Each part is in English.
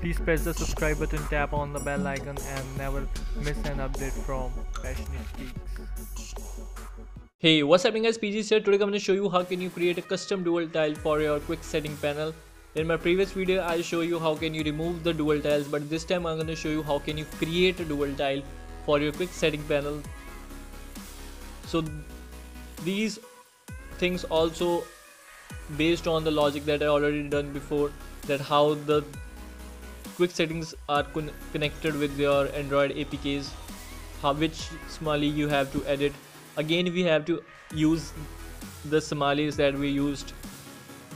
Please press the subscribe button, tap on the bell icon and never miss an update from Passionate Geekz. Hey, what's happening guys, PG here. Today I'm going to show you how can you create a custom dual tile for your quick setting panel. In my previous video, I show you how can you remove the dual tiles, but this time I'm going to show you how can you create a dual tile for your quick setting panel. So these things also based on the logic that I already done before that how the quick settings are con connected with your Android APKs how which Smali you have to edit. Again we have to use the Smalis that we used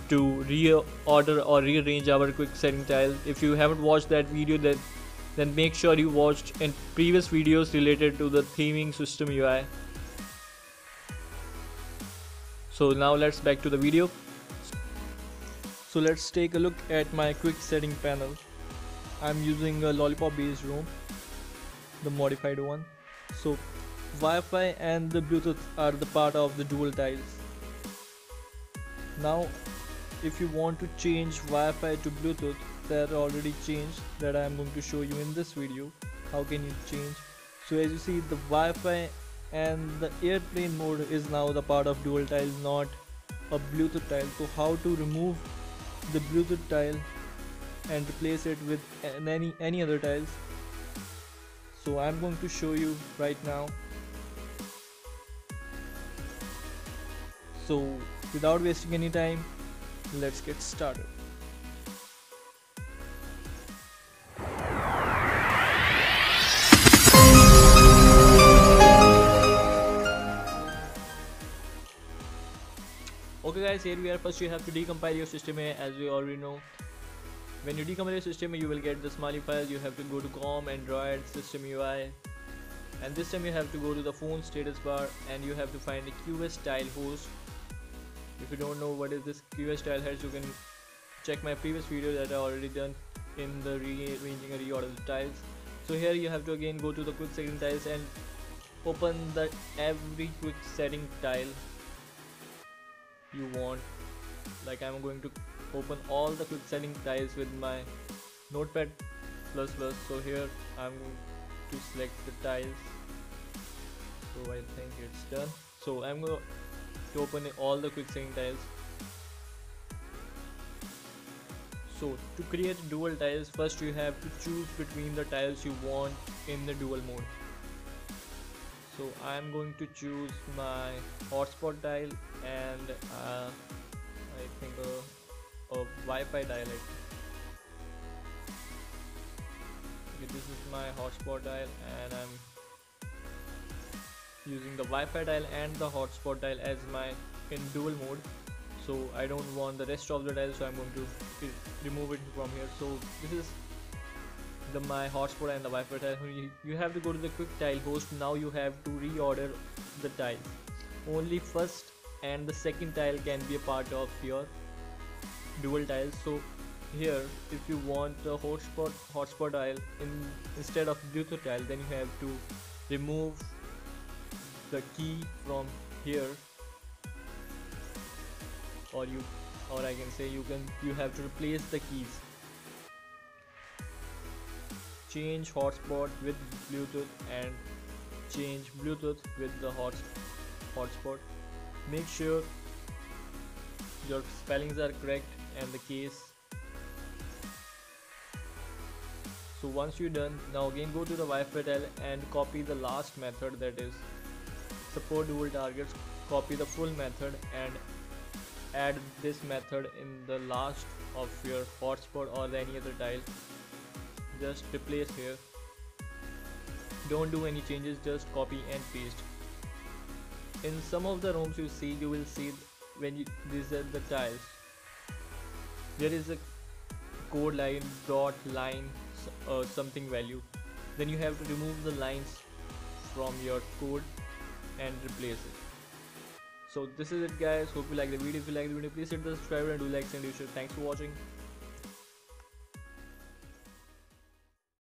to reorder or rearrange our quick setting tile if you haven't watched that video then then make sure you watched in previous videos related to the theming system UI so now let's back to the video. So let's take a look at my quick setting panel I'm using a lollipop based ROM the modified one. So Wi-Fi and the Bluetooth are the part of the dual tiles. Now if you want to change Wi-Fi to Bluetooth that already changed that I am going to show you in this video. How can you change? So as you see the Wi-Fi and the airplane mode is now the part of dual tiles not a Bluetooth tile. So how to remove the Bluetooth tile and replace it with any any other tiles. So I'm going to show you right now. So without wasting any time let's get started. Okay guys here we are. First you have to decompile your system as we already know when you decompile your system you will get the smali file. You have to go to com android system ui and this time you have to go to the phone status bar and you have to find the qs tile host. If you don't know what is this qs tile host you can check my previous video that i already done in the rearranging and reorder the tiles. So here you have to again go to the quick setting tiles and open the every quick setting tile you want. Like I'm going to open all the quick setting tiles with my notepad plus plus. So here I'm going to select the tiles so I think it's done. So I'm going to open all the quick setting tiles so to create dual tiles first you have to choose between the tiles you want in the dual mode. So I'm going to choose my hotspot tile and uh, I think a, a Wi-Fi tile okay, this is my hotspot tile and I'm using the Wi-Fi tile and the hotspot tile as my in dual mode. So I don't want the rest of the tiles so I'm going to remove it from here. So this is the my hotspot and the Wi-Fi tile you have to go to the quick tile host. Now you have to reorder the tile only first and the second tile can be a part of your dual tiles so here if you want a hotspot hotspot tile in instead of bluetooth tile then you have to remove the key from here. Or you or I can say you can you have to replace the keys. Change hotspot with bluetooth and change bluetooth with the hot hotspot. Make sure your spellings are correct and the case so once you're done now again go to the Wi-Fi tile and copy the last method that is support dual targets copy the full method and add this method in the last of your hotspot or any other tile. Just replace here. Don't do any changes just copy and paste. In some of the ROMs you see you will see when you these are the tiles there is a code line dot line uh, something value. Then you have to remove the lines from your code and replace it. So this is it guys. Hope you like the video. If you like the video please hit the subscribe and do like and do share. Thanks for watching